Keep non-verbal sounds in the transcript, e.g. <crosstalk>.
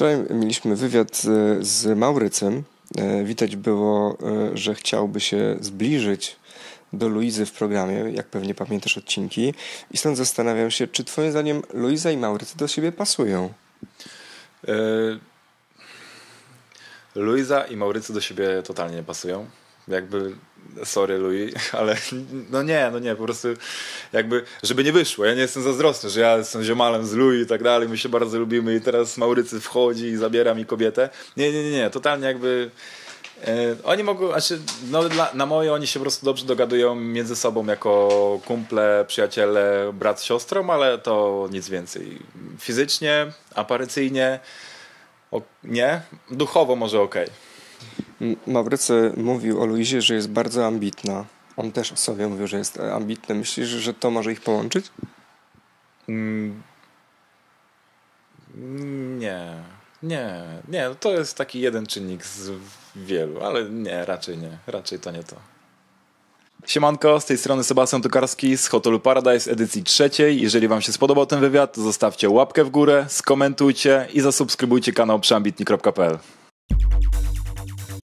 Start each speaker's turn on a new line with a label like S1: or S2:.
S1: Wczoraj mieliśmy wywiad z, Maurycem. E, widać było, e, że chciałby się zbliżyć do Luizy w programie, jak pewnie pamiętasz odcinki. I stąd zastanawiam się, czy twoim zdaniem Luiza i Maurycy do siebie pasują?
S2: Yy, Luiza i Maurycy do siebie totalnie nie pasują. Jakby, sorry Louis, <laughs> ale no nie, no nie, po prostu jakby, żeby nie wyszło. Ja nie jestem zazdrosny, że ja jestem ziomalem z Louis i tak dalej, my się bardzo lubimy i teraz Maurycy wchodzi i zabiera mi kobietę. Nie, nie, nie, nie, totalnie jakby E, oni mogą, znaczy, no, dla, na moje oni się po prostu dobrze dogadują między sobą jako kumple, przyjaciele, brat siostrą, ale to nic więcej. Fizycznie, aparycyjnie o, nie, duchowo może okej.
S1: Okay. Maurycy mówił o Luizie, że jest bardzo ambitna. On też o sobie mówił, że jest ambitny. Myślisz, że to może ich połączyć?
S2: Mm, nie. Nie, nie, to jest taki jeden czynnik z wielu, ale nie, raczej nie, raczej to nie to. Siemanko, z tej strony Sebastian Tokarski z Hotelu Paradise edycji trzeciej. Jeżeli Wam się spodobał ten wywiad, to zostawcie łapkę w górę, skomentujcie i zasubskrybujcie kanał przeambitni.pl.